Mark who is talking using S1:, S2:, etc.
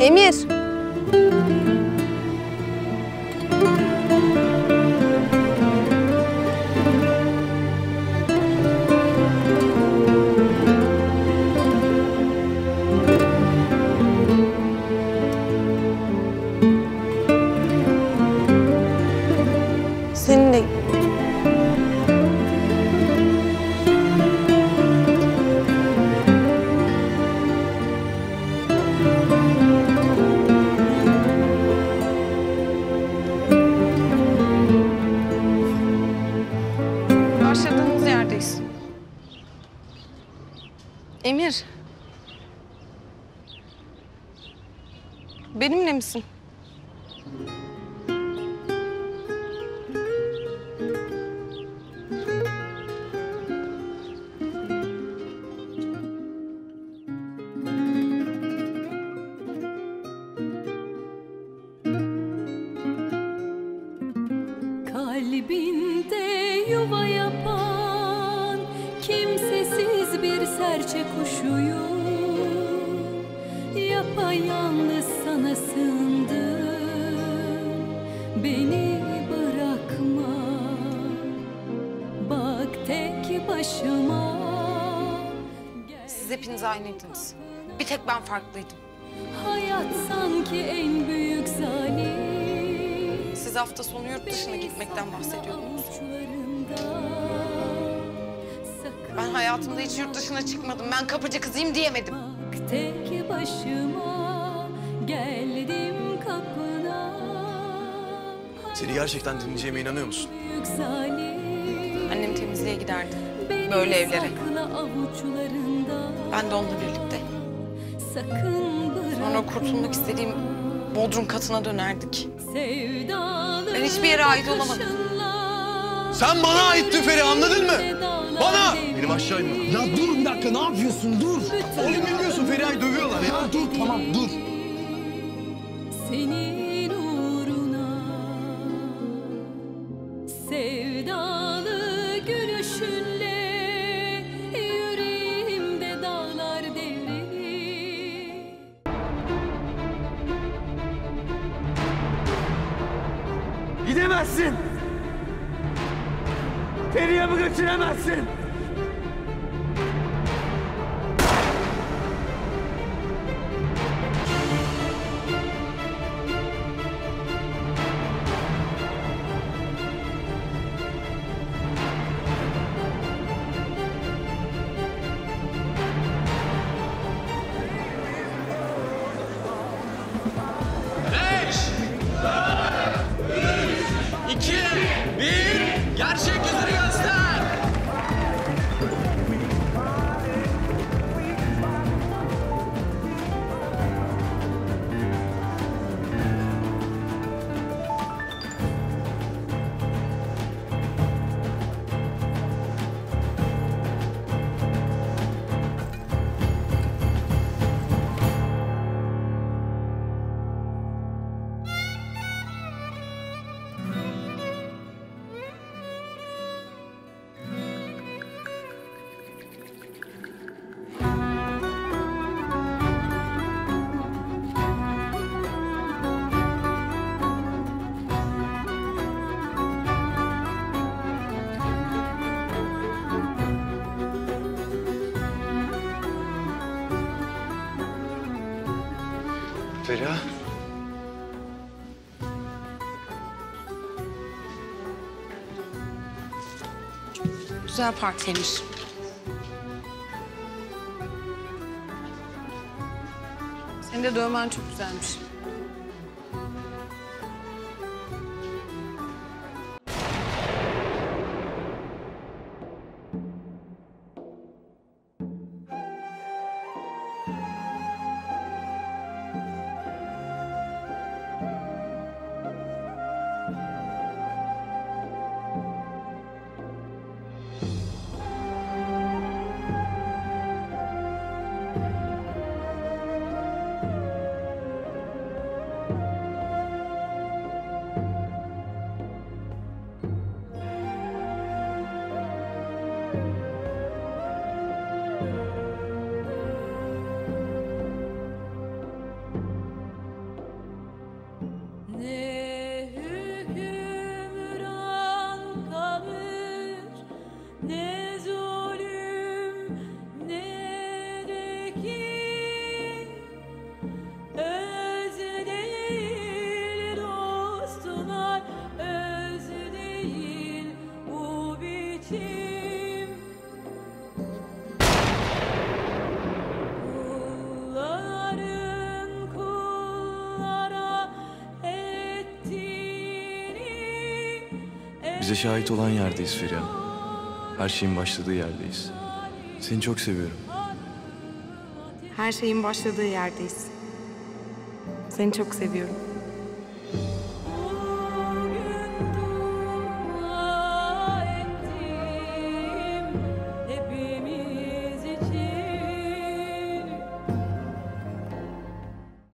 S1: Emir.
S2: Emir. Benimle misin?
S3: Kalbinde yuva yapan serçe kuşuyum Yapayalnız sana sığındım Beni bırakma Bak tek başıma
S2: Siz hepiniz aynıydınız. Bir tek ben farklıydım.
S3: Hayat sanki en büyük zalim
S2: Siz hafta sonu yurt dışına gitmekten bahsediyordunuz. Ben hayatımda hiç yurt dışına çıkmadım. Ben kapıcı kızıyım diyemedim.
S3: Tek başıma geldim kapına
S4: Seni gerçekten dinleyeceğime inanıyor musun?
S2: Annem temizliğe giderdi. Böyle evlere. Ben de onunla birlikte. Sonra kurtulmak istediğim bodrum katına dönerdik. Ben hiçbir yere ait olamadım.
S4: Sen bana aittin Feri anladın mı? Bana! Benim aşağı inme.
S5: Ya dur bir dakika ne yapıyorsun dur.
S4: Oğlum bilmiyorsun Feriha'yı dövüyorlar ya.
S5: Ya dur tamam dur.
S3: Senin uğruna sevdalı gülüşünle yüreğimde dağlar devrilir.
S5: Gidemezsin. Feriha'mı götüremezsin.
S6: Bir,
S4: Feriha.
S2: Güzel partiymiş. Senin de dövmen çok güzelmiş.
S4: Bize şahit olan yerdeyiz Feriha. Her şeyin başladığı yerdeyiz. Seni çok seviyorum.
S2: Her şeyin başladığı yerdeyiz. Seni çok seviyorum.